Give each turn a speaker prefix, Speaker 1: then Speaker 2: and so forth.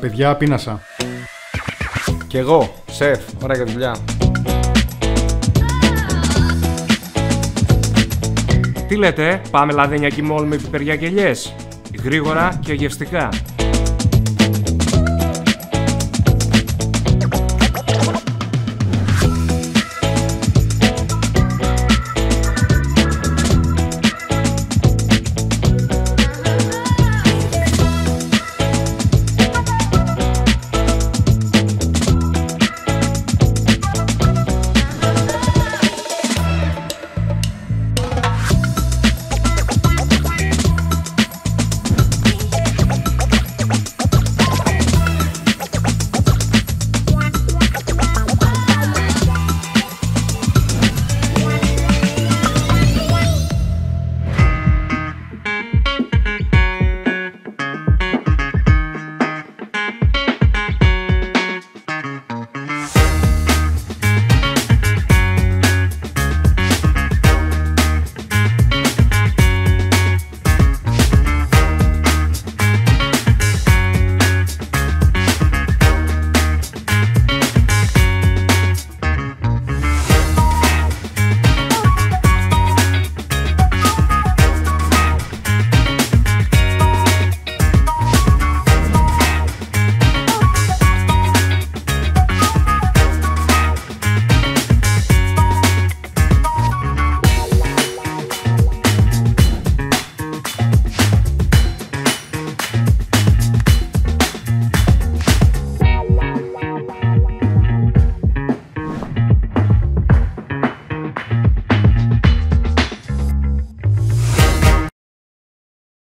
Speaker 1: Παιδιά, πείνασα.
Speaker 2: Κι εγώ, σεφ, ώρα για δουλειά.
Speaker 3: Τι λέτε, πάμε λαδένια μόλ με πιπεριά και ελιές. Γρήγορα και γευστικά.